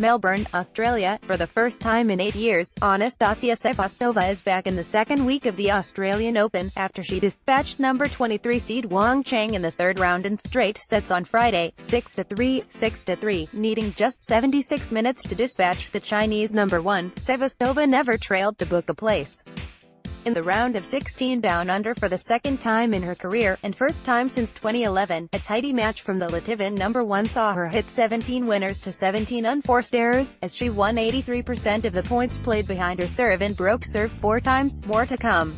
Melbourne, Australia. For the first time in eight years, Anastasija Sevastova is back in the second week of the Australian Open, after she dispatched number 23 seed Wang Qiang in the third round in straight sets on Friday, 6-3, 6-3, needing just 76 minutes to dispatch the Chinese number 1. Sevastova never trailed to book a place in the round of 16 down under for the second time in her career, and first time since 2011. A tidy match from the Latvian number one saw her hit 17 winners to 17 unforced errors, as she won 83% of the points played behind her serve and broke serve four times, more to come.